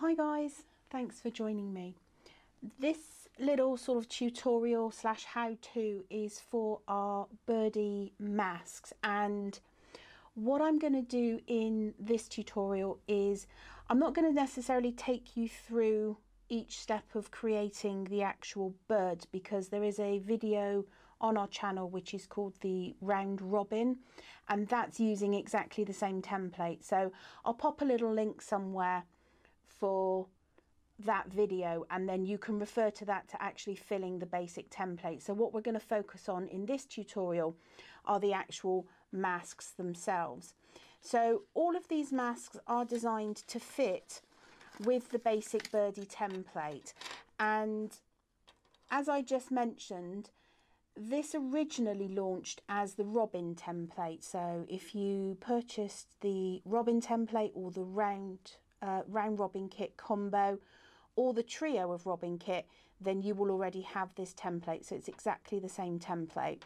Hi guys, thanks for joining me. This little sort of tutorial slash how to is for our birdie masks. And what I'm going to do in this tutorial is I'm not going to necessarily take you through each step of creating the actual bird because there is a video on our channel which is called the round robin and that's using exactly the same template. So I'll pop a little link somewhere for that video and then you can refer to that to actually filling the basic template. So what we're going to focus on in this tutorial are the actual masks themselves. So all of these masks are designed to fit with the basic birdie template and as I just mentioned this originally launched as the Robin template so if you purchased the Robin template or the round uh, round robin kit combo or the trio of robin kit, then you will already have this template. So it's exactly the same template.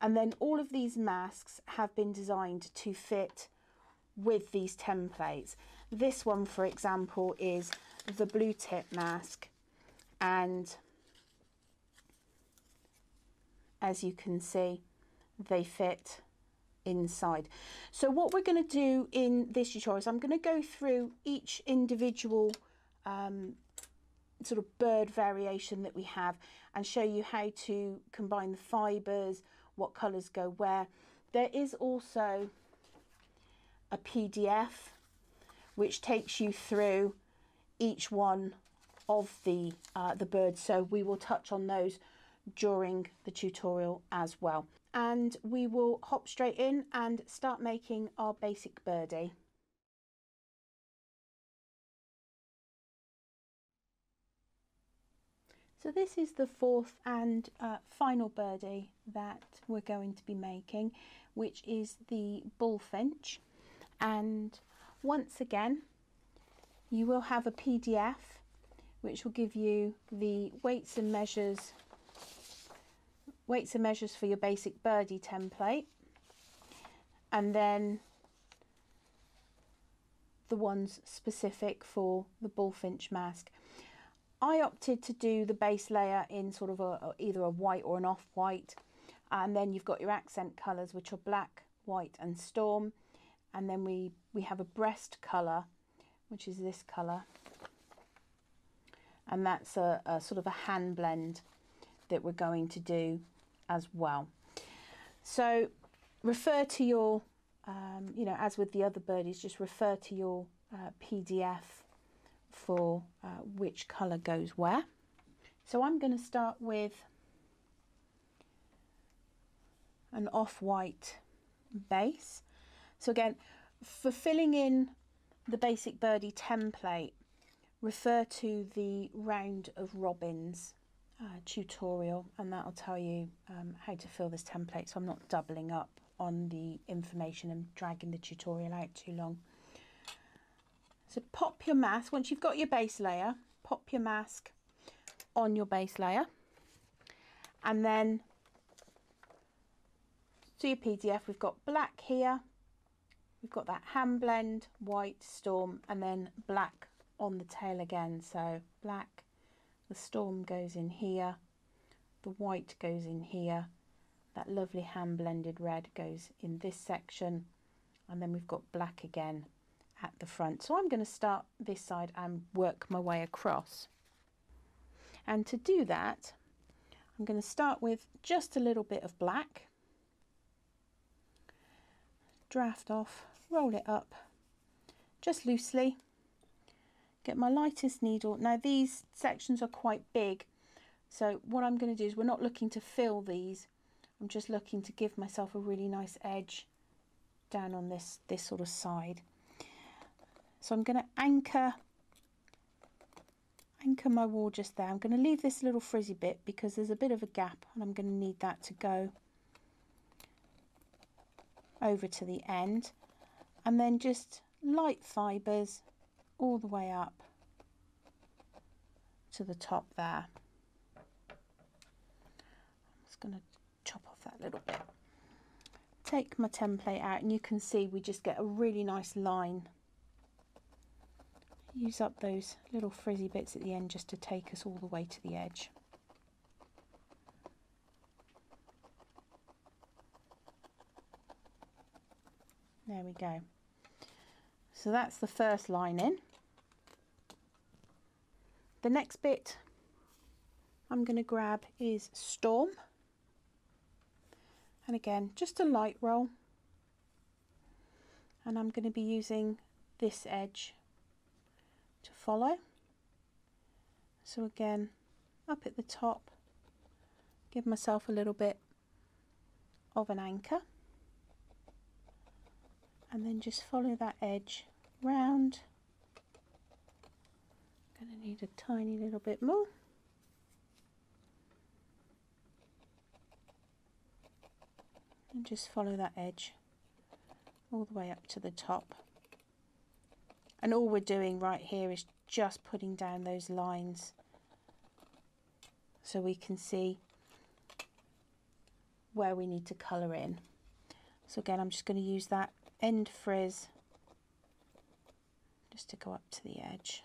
And then all of these masks have been designed to fit with these templates. This one, for example, is the blue tit mask. And as you can see, they fit inside. So what we're going to do in this tutorial is I'm going to go through each individual um, sort of bird variation that we have and show you how to combine the fibres, what colours go where. There is also a PDF which takes you through each one of the uh, the birds so we will touch on those during the tutorial as well and we will hop straight in and start making our basic birdie So this is the fourth and uh, final birdie that we're going to be making, which is the bullfinch. And once again, you will have a PDF which will give you the weights and measures weights and measures for your basic birdie template and then the ones specific for the bullfinch mask. I opted to do the base layer in sort of a, either a white or an off-white and then you've got your accent colours which are black, white and storm and then we, we have a breast colour which is this colour and that's a, a sort of a hand blend that we're going to do as well. So refer to your, um, you know, as with the other birdies, just refer to your uh, PDF for uh, which colour goes where. So I'm going to start with an off-white base. So again, for filling in the basic birdie template, refer to the round of robins uh, tutorial and that'll tell you um, how to fill this template so I'm not doubling up on the information and dragging the tutorial out too long. So pop your mask, once you've got your base layer, pop your mask on your base layer and then to your PDF we've got black here, we've got that hand blend, white, storm and then black on the tail again. So black, the storm goes in here, the white goes in here, that lovely hand blended red goes in this section. And then we've got black again at the front. So I'm going to start this side and work my way across. And to do that, I'm going to start with just a little bit of black, draft off, roll it up just loosely, get my lightest needle. Now these sections are quite big, so what I'm going to do is we're not looking to fill these, I'm just looking to give myself a really nice edge down on this, this sort of side. So I'm going to anchor anchor my wall just there. I'm going to leave this little frizzy bit because there's a bit of a gap and I'm going to need that to go over to the end and then just light fibres all the way up to the top there. I'm just going to chop off that little bit. Take my template out and you can see we just get a really nice line use up those little frizzy bits at the end just to take us all the way to the edge. There we go. So that's the first line in. The next bit I'm going to grab is Storm. And again, just a light roll. And I'm going to be using this edge to follow. So again, up at the top, give myself a little bit of an anchor and then just follow that edge round. I'm Going to need a tiny little bit more. And just follow that edge all the way up to the top. And all we're doing right here is just putting down those lines so we can see where we need to colour in. So again, I'm just going to use that end frizz just to go up to the edge.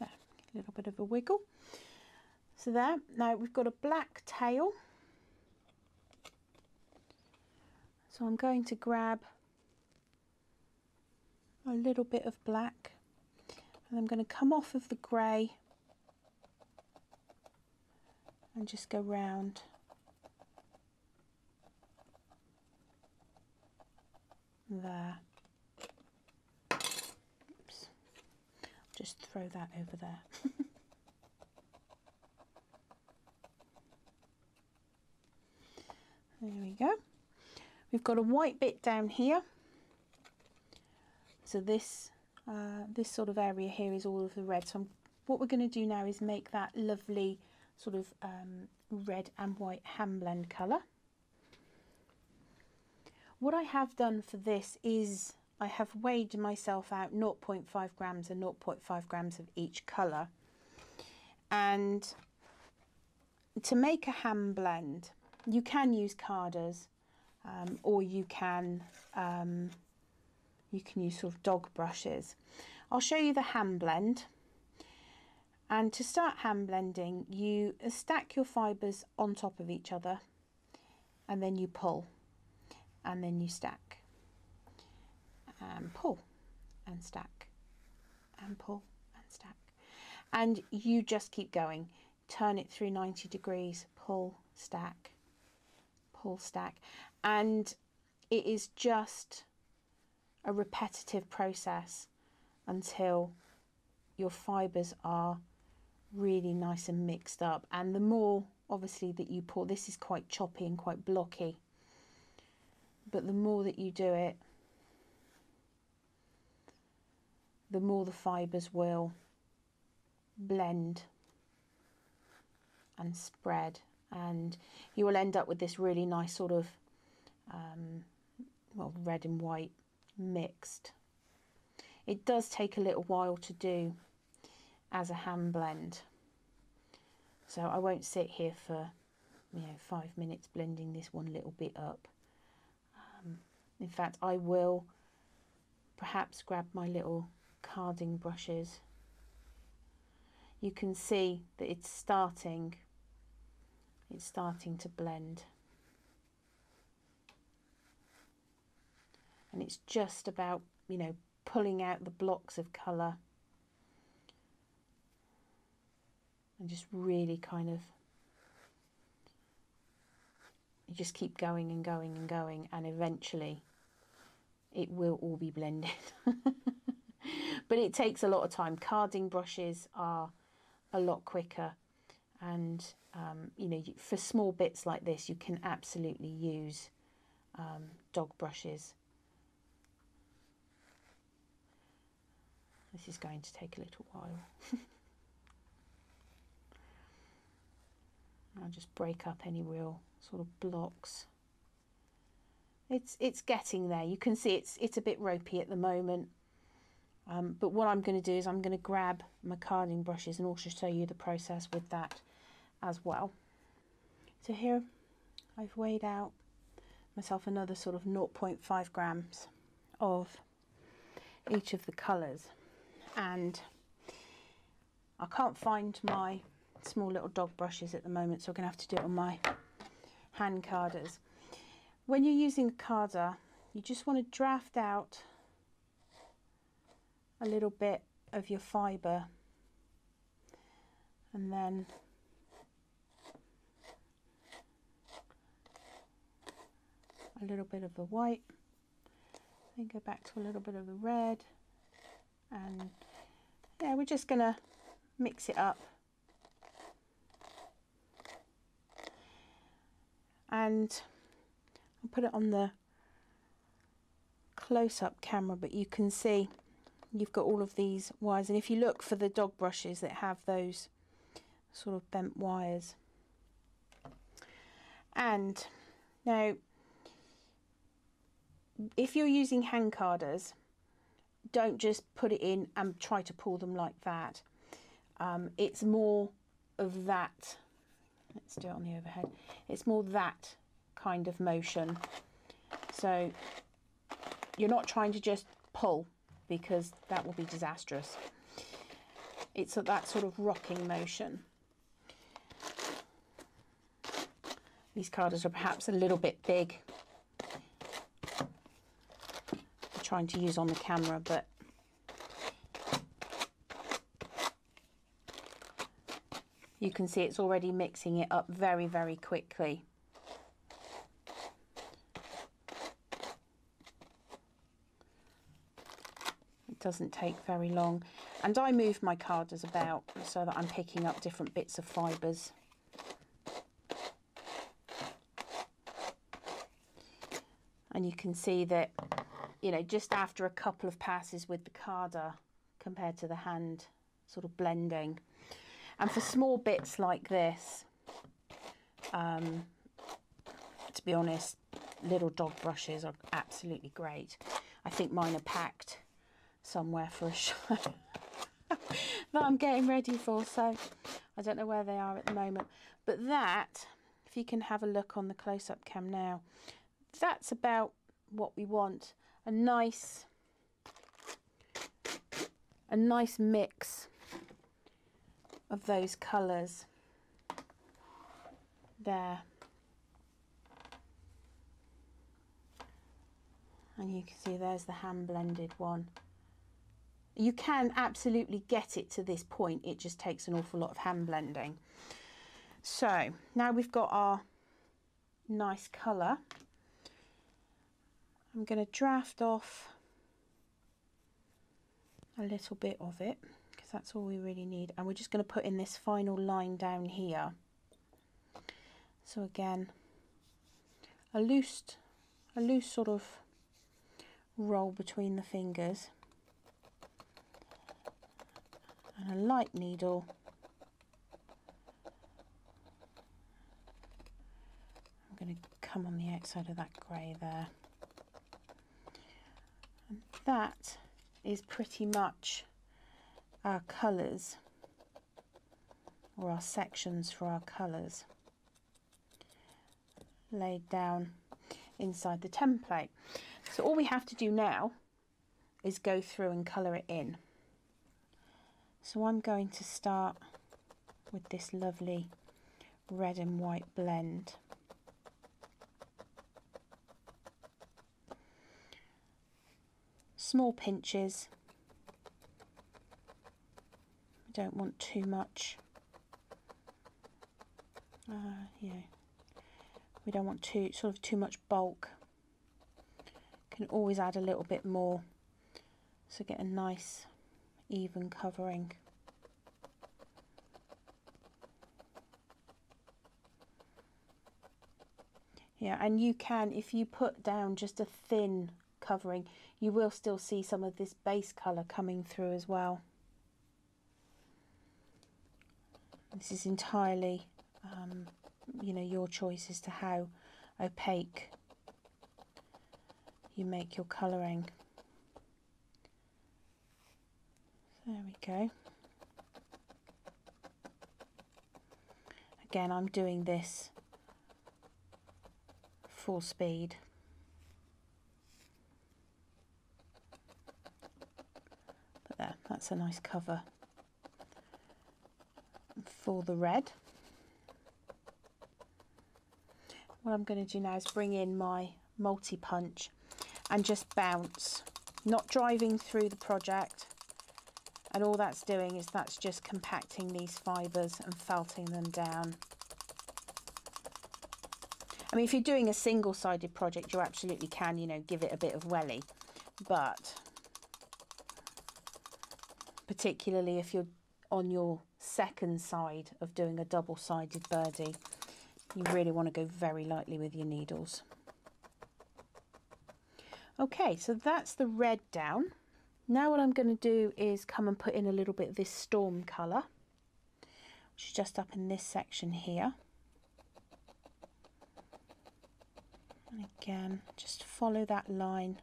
There, a little bit of a wiggle. So there, now we've got a black tail. So I'm going to grab a little bit of black and I'm going to come off of the grey and just go round. There. Oops. Just throw that over there. there we go. We've got a white bit down here. So this uh, this sort of area here is all of the red. So I'm, what we're going to do now is make that lovely sort of um, red and white hand blend colour. What I have done for this is I have weighed myself out 0.5 grams and 0.5 grams of each colour. And to make a hand blend, you can use carders um, or you can um, you can use sort of dog brushes. I'll show you the hand blend. And to start hand blending, you stack your fibres on top of each other and then you pull and then you stack and pull and stack and pull and stack. And you just keep going. Turn it through 90 degrees, pull, stack, pull, stack. And it is just a repetitive process until your fibres are really nice and mixed up and the more obviously that you pour this is quite choppy and quite blocky but the more that you do it the more the fibres will blend and spread and you will end up with this really nice sort of um, well red and white mixed. It does take a little while to do as a hand blend. So I won't sit here for you know five minutes blending this one little bit up. Um, in fact, I will perhaps grab my little carding brushes. You can see that it's starting, it's starting to blend. And it's just about, you know, pulling out the blocks of colour and just really kind of you just keep going and going and going and eventually it will all be blended. But it takes a lot of time. Carding brushes are a lot quicker and um, you know for small bits like this you can absolutely use um, dog brushes. This is going to take a little while I'll just break up any real sort of blocks. It's it's getting there. You can see it's it's a bit ropey at the moment. Um, but what I'm going to do is I'm going to grab my carding brushes and also show you the process with that as well. So here I've weighed out myself another sort of 0.5 grams of each of the colours and I can't find my small little dog brushes at the moment so I'm going to have to do it on my hand carders. When you're using a carder you just want to draft out a little bit of your fibre and then a little bit of the white then go back to a little bit of the red and yeah we're just gonna mix it up and I'll put it on the close-up camera but you can see you've got all of these wires. And if you look for the dog brushes that have those sort of bent wires. And now if you're using hand carders don't just put it in and try to pull them like that. Um, it's more of that let's do it on the overhead. It's more that kind of motion. So you're not trying to just pull because that will be disastrous. It's that sort of rocking motion. These carders are perhaps a little bit big. Trying to use on the camera but you can see it's already mixing it up very very quickly. It doesn't take very long. And I move my carders about so that I'm picking up different bits of fibres. And you can see that you know just after a couple of passes with the carder compared to the hand sort of blending and for small bits like this, um, to be honest, little dog brushes are absolutely great. I think mine are packed somewhere for a show that I'm getting ready for, so I don't know where they are at the moment. But that, if you can have a look on the close-up cam now, that's about what we want. A nice, a nice mix of those colours there. And you can see there's the hand blended one. You can absolutely get it to this point, it just takes an awful lot of hand blending. So now we've got our nice colour. I'm going to draft off a little bit of it that's all we really need. And we're just going to put in this final line down here. So again a loose a loose sort of roll between the fingers. And a light needle. I'm going to come on the outside of that grey there. And that is pretty much our colours or our sections for our colours laid down inside the template. So all we have to do now is go through and colour it in. So I'm going to start with this lovely red and white blend. Small pinches we don't want too much. Uh, yeah. We don't want too sort of too much bulk. Can always add a little bit more. So get a nice even covering. Yeah and you can if you put down just a thin covering you will still see some of this base colour coming through as well This is entirely, um, you know, your choice as to how opaque you make your colouring. There we go. Again, I'm doing this full speed. But there, that's a nice cover for the red. What I'm going to do now is bring in my multi-punch and just bounce, not driving through the project. And all that's doing is that's just compacting these fibres and felting them down. I mean, if you're doing a single-sided project, you absolutely can, you know, give it a bit of welly. But particularly if you're on your second side of doing a double-sided birdie, you really want to go very lightly with your needles. Okay, so that's the red down. Now what I'm going to do is come and put in a little bit of this storm colour, which is just up in this section here. And again, just follow that line.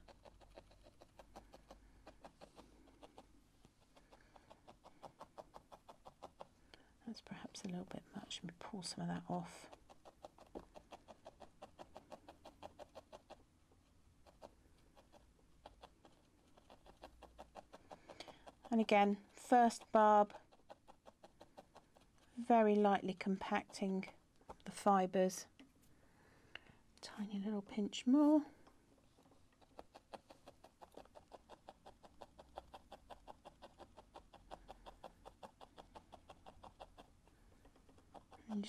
That's perhaps a little bit much. Let me pull some of that off. And again, first barb, very lightly compacting the fibres tiny little pinch more.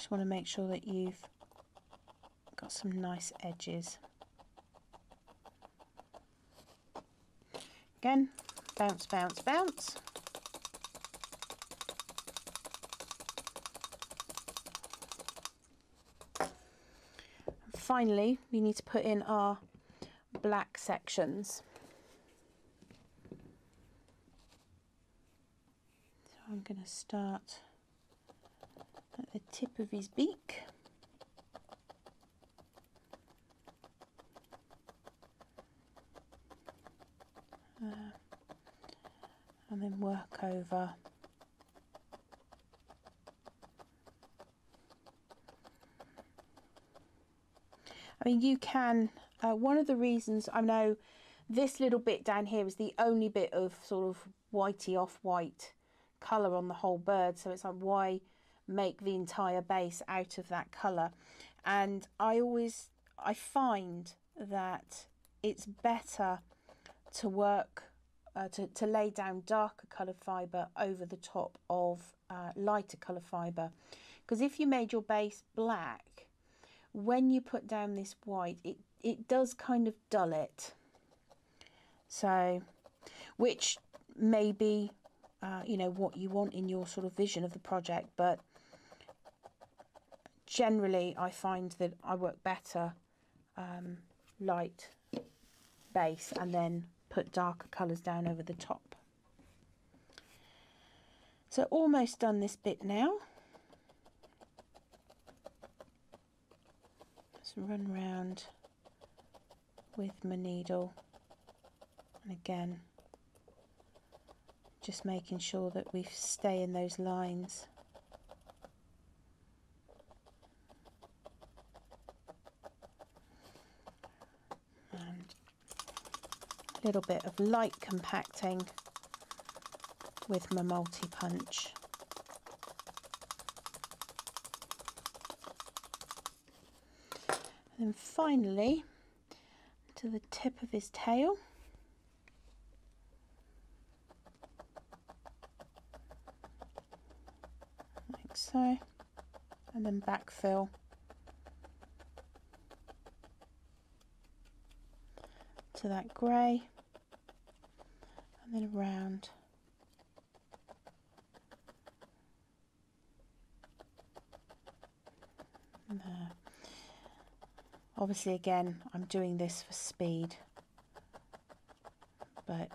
Just want to make sure that you've got some nice edges. Again, bounce, bounce, bounce. finally, we need to put in our black sections. So I'm going to start tip of his beak. Uh, and then work over I mean, you can, uh, one of the reasons I know this little bit down here is the only bit of sort of whitey off white colour on the whole bird. So it's like, why make the entire base out of that colour? And I always, I find that it's better to work, uh, to, to lay down darker coloured fibre over the top of uh, lighter colour fibre. Because if you made your base black, when you put down this white, it, it does kind of dull it. So, which may be, uh, you know, what you want in your sort of vision of the project, but generally I find that I work better um, light base and then put darker colours down over the top. So almost done this bit now. run round with my needle and again just making sure that we stay in those lines little bit of light compacting with my multi-punch And then finally, to the tip of his tail. Like so. And then backfill. To that grey. And then around. there. Obviously, again, I'm doing this for speed, but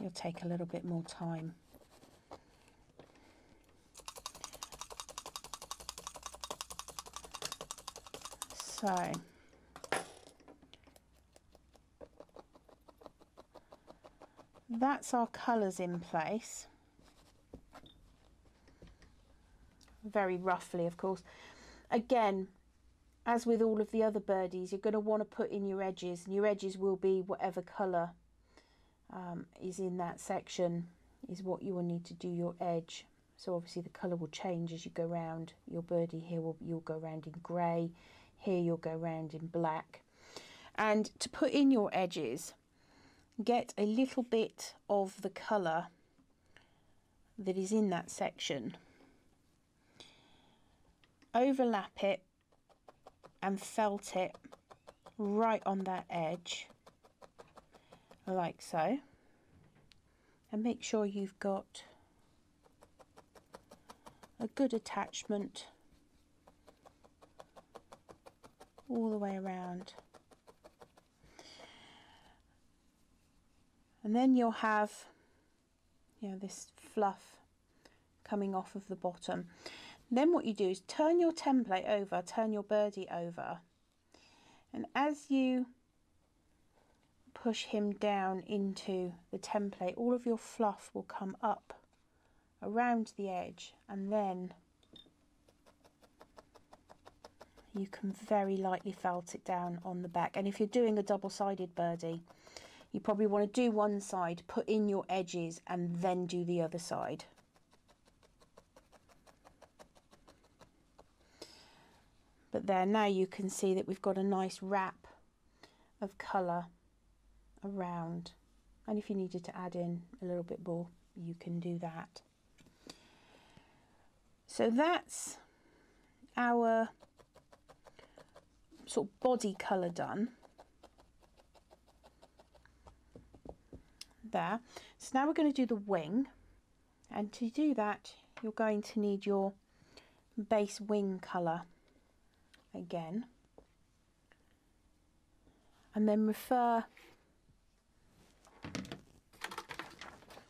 you'll take a little bit more time. So, that's our colours in place. Very roughly, of course. Again, as with all of the other birdies, you're going to want to put in your edges, and your edges will be whatever colour um, is in that section is what you will need to do your edge. So obviously the colour will change as you go round. Your birdie here will you'll go round in grey, here you'll go round in black. And to put in your edges, get a little bit of the colour that is in that section, overlap it and felt it right on that edge like so. And make sure you've got a good attachment all the way around and then you'll have you know this fluff coming off of the bottom. Then what you do is turn your template over, turn your birdie over, and as you push him down into the template, all of your fluff will come up around the edge. And then you can very lightly felt it down on the back. And if you're doing a double-sided birdie, you probably want to do one side, put in your edges and then do the other side. But there now you can see that we've got a nice wrap of colour around. And if you needed to add in a little bit more, you can do that. So that's our sort of body colour done. There. So now we're going to do the wing. And to do that, you're going to need your base wing colour again and then refer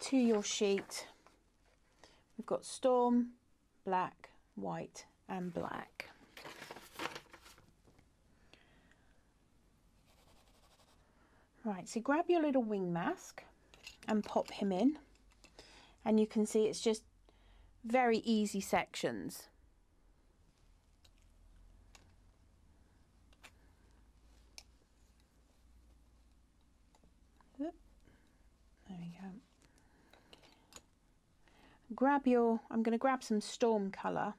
to your sheet. We've got storm, black, white and black. Right, so grab your little wing mask and pop him in and you can see it's just very easy sections. There we go. Grab your, I'm going to grab some storm colour.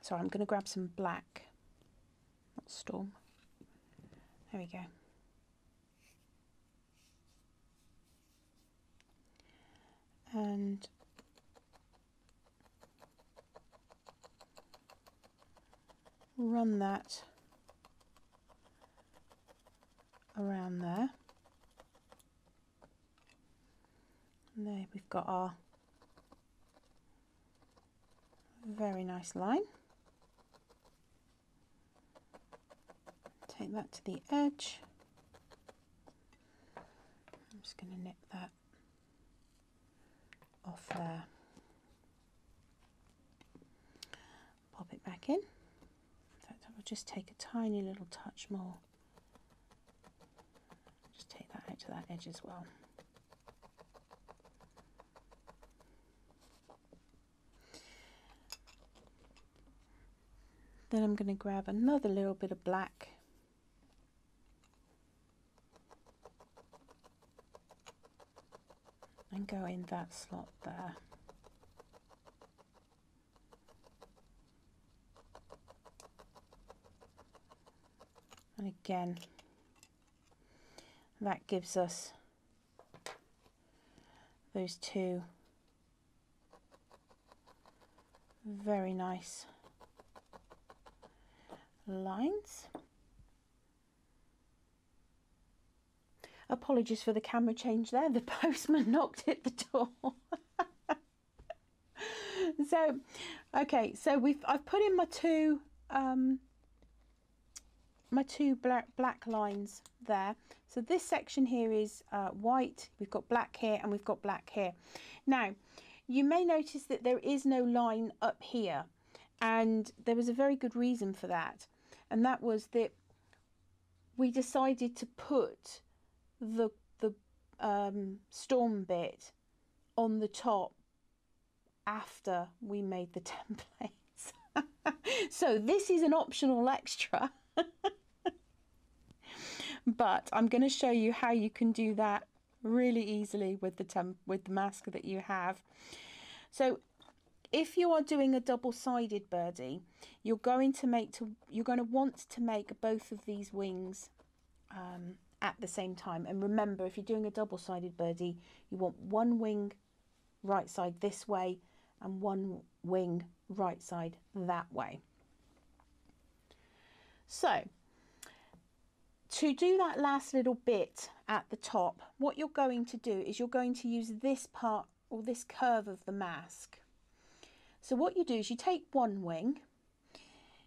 Sorry, I'm going to grab some black, not storm. There we go. And run that around there. And there we've got our very nice line. Take that to the edge. I'm just going to nip that off there. Pop it back in. In fact, I'll just take a tiny little touch more. Just take that out to that edge as well. Then I'm going to grab another little bit of black and go in that slot there. And again, that gives us those two very nice lines. Apologies for the camera change there. The postman knocked at the door. so, okay, so we've I've put in my two um, my two black black lines there. So this section here is uh, white. We've got black here and we've got black here. Now, you may notice that there is no line up here, and there was a very good reason for that and that was that we decided to put the the um, storm bit on the top after we made the templates. so this is an optional extra. but I'm going to show you how you can do that really easily with the temp with the mask that you have. So if you are doing a double-sided birdie, you're going to make to you're going to want to make both of these wings um, at the same time. And remember, if you're doing a double-sided birdie, you want one wing right side this way and one wing right side that way. So to do that last little bit at the top, what you're going to do is you're going to use this part or this curve of the mask. So what you do is you take one wing,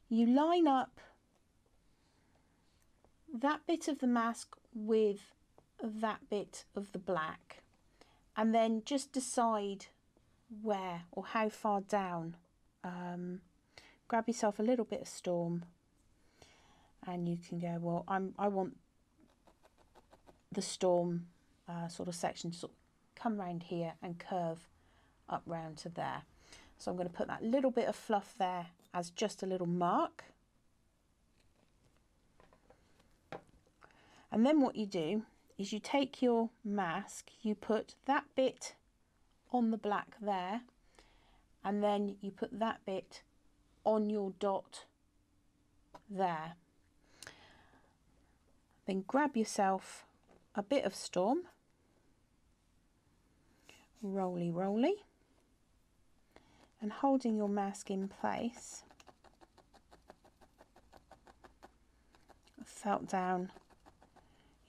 you line up that bit of the mask with that bit of the black and then just decide where or how far down. Um, grab yourself a little bit of storm and you can go, well, I'm, I want the storm uh, sort of section to sort of come round here and curve up round to there. So I'm going to put that little bit of fluff there as just a little mark. And then what you do is you take your mask, you put that bit on the black there, and then you put that bit on your dot there. Then grab yourself a bit of storm, roly roly, and holding your mask in place, felt down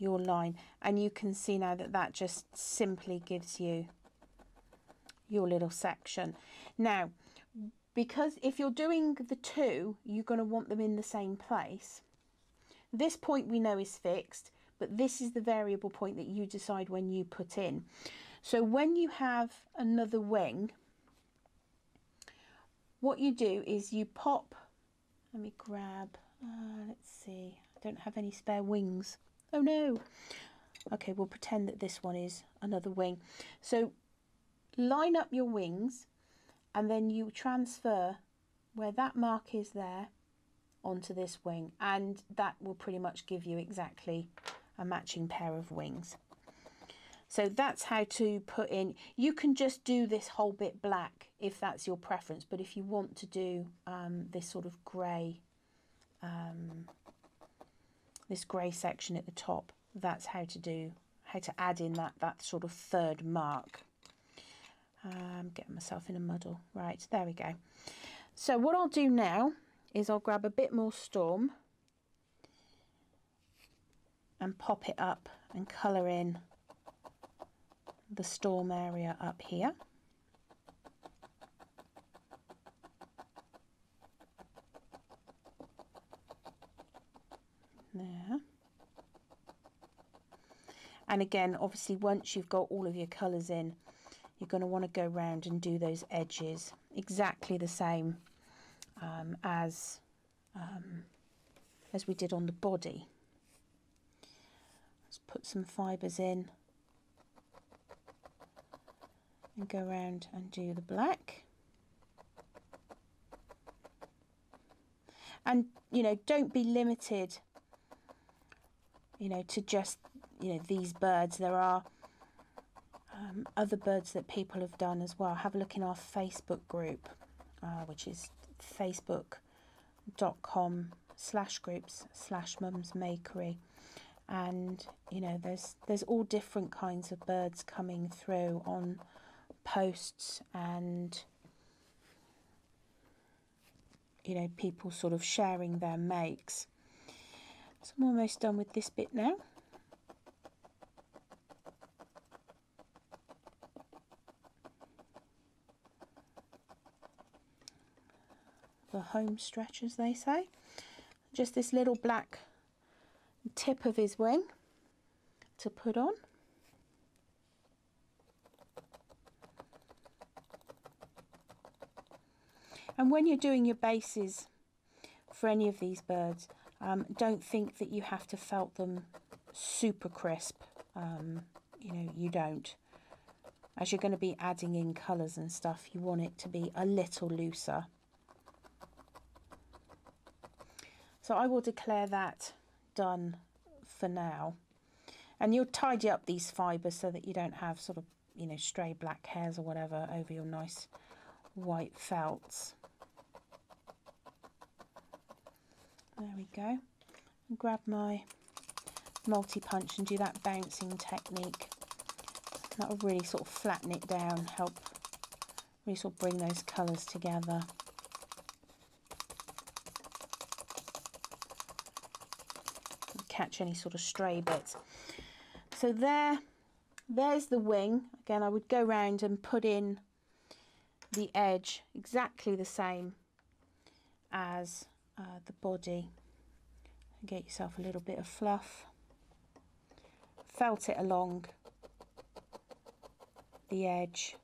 your line and you can see now that that just simply gives you your little section. Now, because if you're doing the two, you're going to want them in the same place. This point we know is fixed, but this is the variable point that you decide when you put in. So when you have another wing, what you do is you pop, let me grab, uh, let's see, I don't have any spare wings. Oh no. Okay, we'll pretend that this one is another wing. So line up your wings and then you transfer where that mark is there onto this wing and that will pretty much give you exactly a matching pair of wings. So that's how to put in, you can just do this whole bit black if that's your preference, but if you want to do um, this sort of grey um, this grey section at the top. That's how to do, how to add in that, that sort of third mark. Um, getting myself in a muddle. Right, there we go. So what I'll do now is I'll grab a bit more storm and pop it up and colour in the storm area up here. There. And again, obviously, once you've got all of your colours in, you're going to want to go round and do those edges exactly the same um, as um, as we did on the body. Let's put some fibres in and go around and do the black. And, you know, don't be limited you know, to just, you know, these birds. There are um, other birds that people have done as well. Have a look in our Facebook group, uh, which is facebook.com slash groups slash mums makery and you know there's there's all different kinds of birds coming through on posts and you know people sort of sharing their makes so I'm almost done with this bit now. The home stretch as they say. Just this little black tip of his wing to put on. And when you're doing your bases for any of these birds, um, don't think that you have to felt them super crisp. Um, you know, you don't. As you're going to be adding in colours and stuff, you want it to be a little looser. So I will declare that done for now. And you'll tidy up these fibres so that you don't have sort of, you know, stray black hairs or whatever over your nice white felts. There we go. And grab my multi-punch and do that bouncing technique. That'll really sort of flatten it down, help really sort of bring those colours together. Catch any sort of stray bits. So there, there's the wing. Again, I would go round and put in the edge exactly the same as uh, the body. Get yourself a little bit of fluff. Felt it along the edge.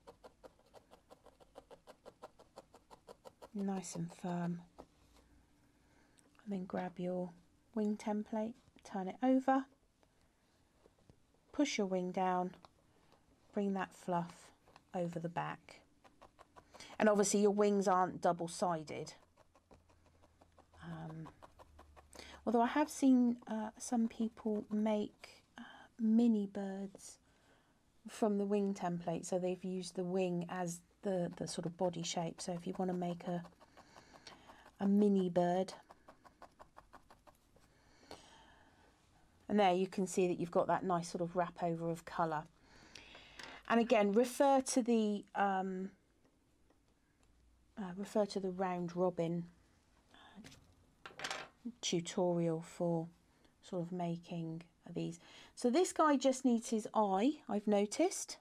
Nice and firm. And then grab your wing template, turn it over, push your wing down, bring that fluff over the back. And obviously your wings aren't double-sided. Um, although I have seen uh, some people make uh, mini birds from the wing template. So they've used the wing as the, the sort of body shape. So if you want to make a, a mini bird, and there you can see that you've got that nice sort of wrap over of colour. And again, refer to the um, uh, refer to the round robin tutorial for sort of making these. So this guy just needs his eye, I've noticed.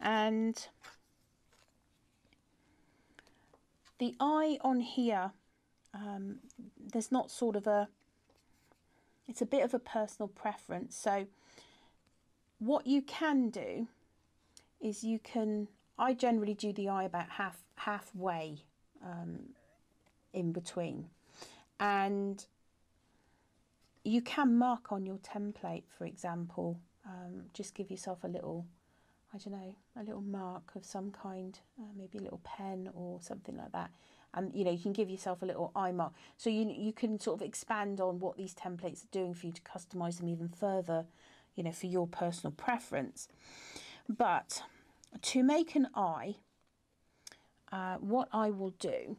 And the eye on here, um, there's not sort of a, it's a bit of a personal preference. So what you can do is you can, I generally do the eye about half halfway um, in between. And you can mark on your template, for example, um, just give yourself a little, I don't know, a little mark of some kind, uh, maybe a little pen or something like that. And you know, you can give yourself a little eye mark. So you you can sort of expand on what these templates are doing for you to customize them even further, you know, for your personal preference. But to make an eye, uh, what I will do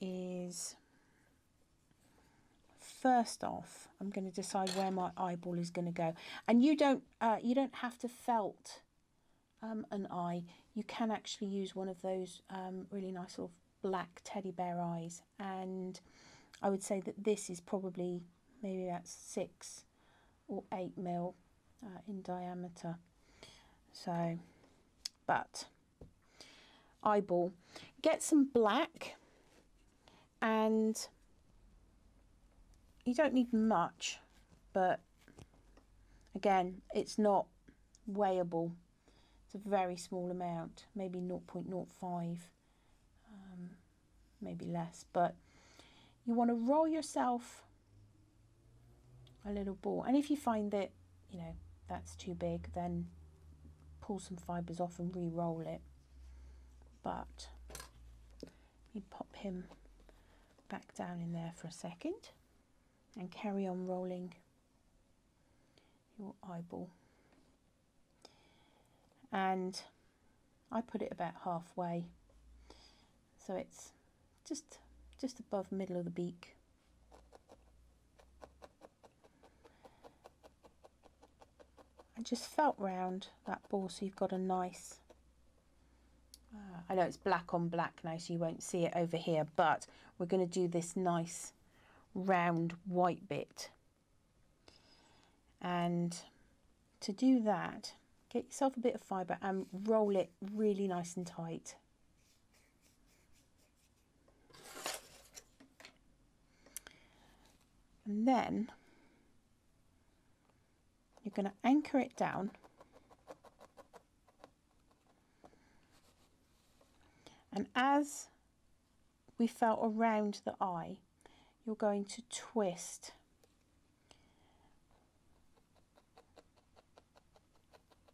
is first off I'm going to decide where my eyeball is going to go. And you don't uh, you don't have to felt um, an eye. You can actually use one of those um, really nice sort of black teddy bear eyes. And I would say that this is probably maybe about six or eight mil uh, in diameter. So but eyeball. Get some black and you don't need much but again it's not weighable. It's a very small amount maybe 0.05 um, maybe less. But you want to roll yourself a little ball. And if you find that you know that's too big then pull some fibres off and re-roll it. But you pop him back down in there for a second and carry on rolling your eyeball. And I put it about halfway so it's just just above middle of the beak. And just felt round that ball so you've got a nice uh, I know it's black on black now so you won't see it over here but we're going to do this nice round white bit. And to do that get yourself a bit of fibre and roll it really nice and tight. And then you're going to anchor it down and as we felt around the eye you're going to twist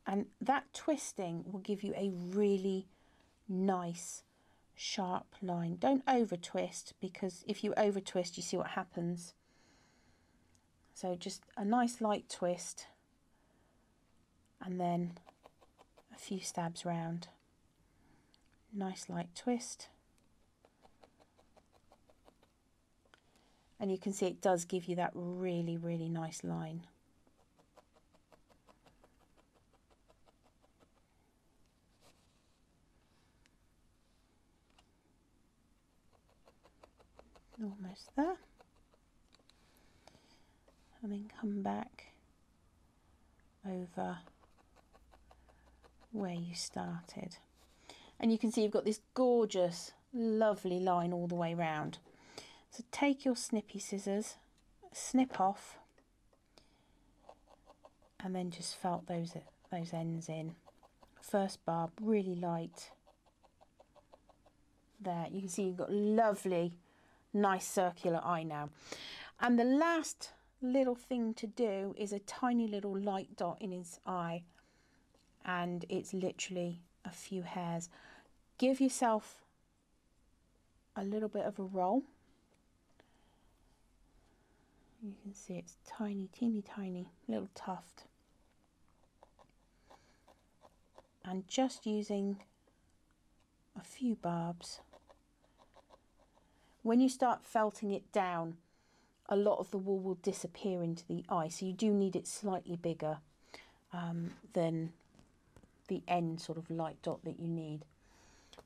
and that twisting will give you a really nice sharp line. Don't over twist because if you over twist you see what happens. So just a nice light twist and then a few stabs round. Nice light twist. And you can see it does give you that really, really nice line. almost there and then come back over where you started and you can see you've got this gorgeous lovely line all the way round. So take your snippy scissors snip off and then just felt those those ends in. First barb really light. There you can see you've got lovely nice circular eye now. And the last little thing to do is a tiny little light dot in his eye. And it's literally a few hairs. Give yourself a little bit of a roll. You can see it's tiny, teeny tiny, little tuft. And just using a few barbs when you start felting it down, a lot of the wool will disappear into the eye. So you do need it slightly bigger um, than the end sort of light dot that you need.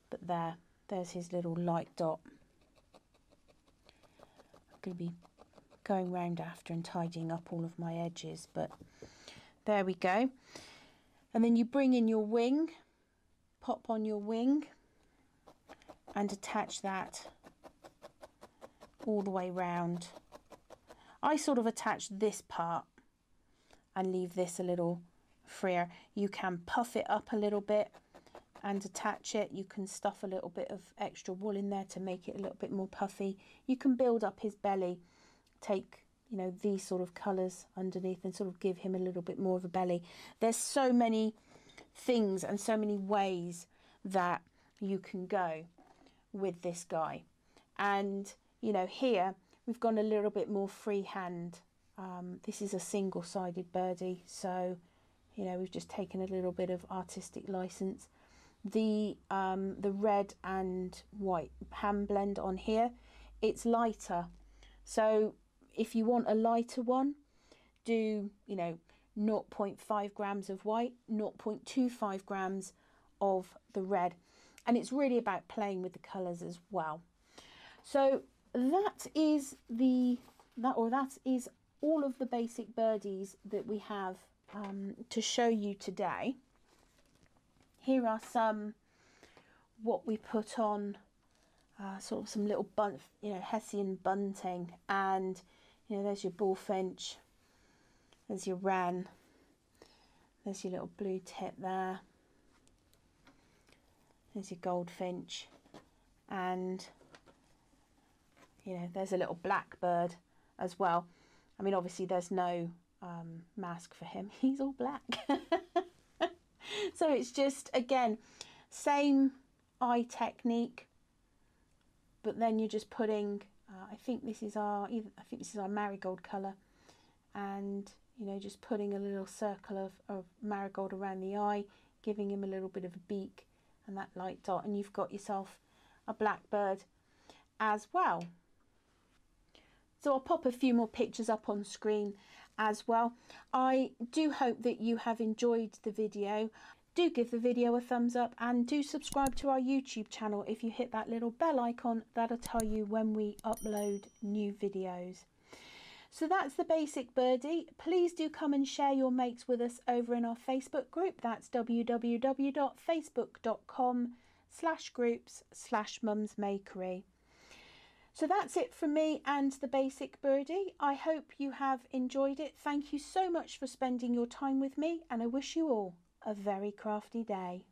But there, there's his little light dot. I'm going to be going round after and tidying up all of my edges, but there we go. And then you bring in your wing, pop on your wing and attach that all the way round. I sort of attach this part and leave this a little freer. You can puff it up a little bit and attach it. You can stuff a little bit of extra wool in there to make it a little bit more puffy. You can build up his belly, take you know these sort of colours underneath and sort of give him a little bit more of a belly. There's so many things and so many ways that you can go with this guy. And you know, here we've gone a little bit more freehand. Um, this is a single-sided birdie, so, you know, we've just taken a little bit of artistic license. The, um, the red and white hand blend on here, it's lighter. So if you want a lighter one, do, you know, 0.5 grams of white, 0.25 grams of the red. And it's really about playing with the colours as well. So that is the that or that is all of the basic birdies that we have um, to show you today. Here are some what we put on uh, sort of some little bun, you know, Hessian bunting, and you know, there's your bullfinch, there's your wren, there's your little blue tit there, there's your goldfinch, and you know, there's a little blackbird as well. I mean, obviously there's no um, mask for him. He's all black. so it's just, again, same eye technique, but then you're just putting, uh, I think this is our, I think this is our marigold colour, and, you know, just putting a little circle of, of marigold around the eye, giving him a little bit of a beak and that light dot, and you've got yourself a blackbird as well. So I'll pop a few more pictures up on screen as well. I do hope that you have enjoyed the video. Do give the video a thumbs up and do subscribe to our YouTube channel. If you hit that little bell icon, that'll tell you when we upload new videos. So that's the basic birdie. Please do come and share your makes with us over in our Facebook group. That's www.facebook.com slash groups slash mumsmakery. So that's it from me and the basic birdie. I hope you have enjoyed it. Thank you so much for spending your time with me and I wish you all a very crafty day.